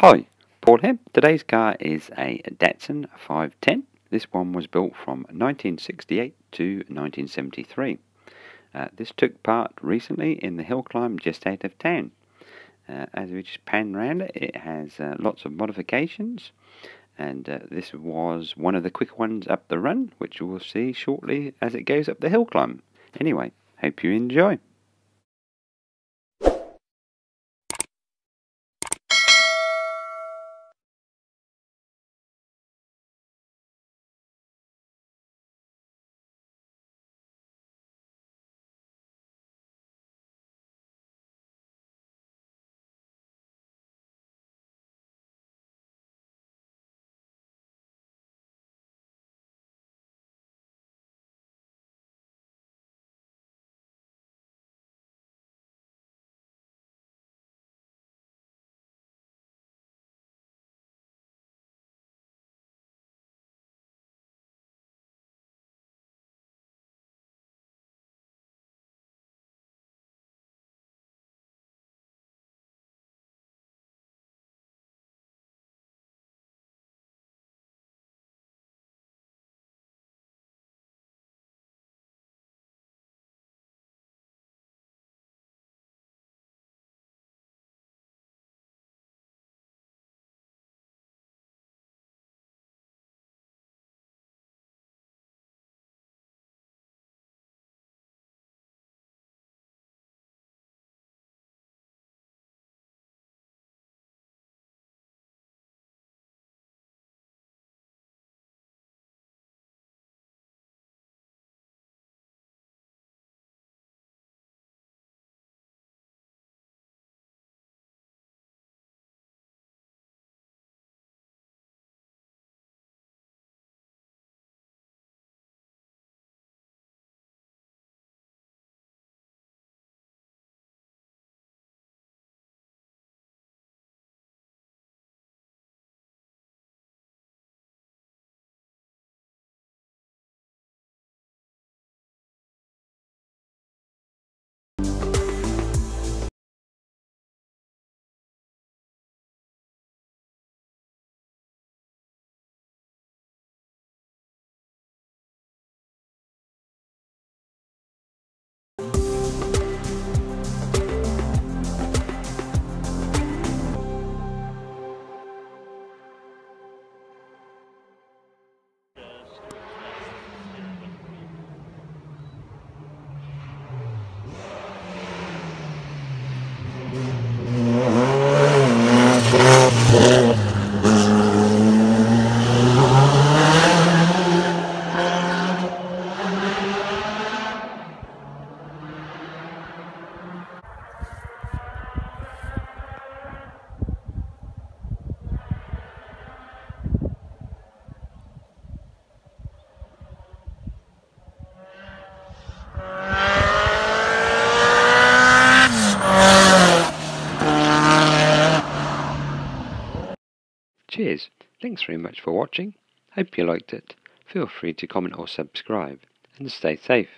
Hi, Paul here. Today's car is a Datsun 510. This one was built from 1968 to 1973. Uh, this took part recently in the hill climb just out of town. Uh, as we just pan around it, it has uh, lots of modifications, and uh, this was one of the quick ones up the run, which we'll see shortly as it goes up the hill climb. Anyway, hope you enjoy. Cheers. Thanks very much for watching. Hope you liked it. Feel free to comment or subscribe and stay safe.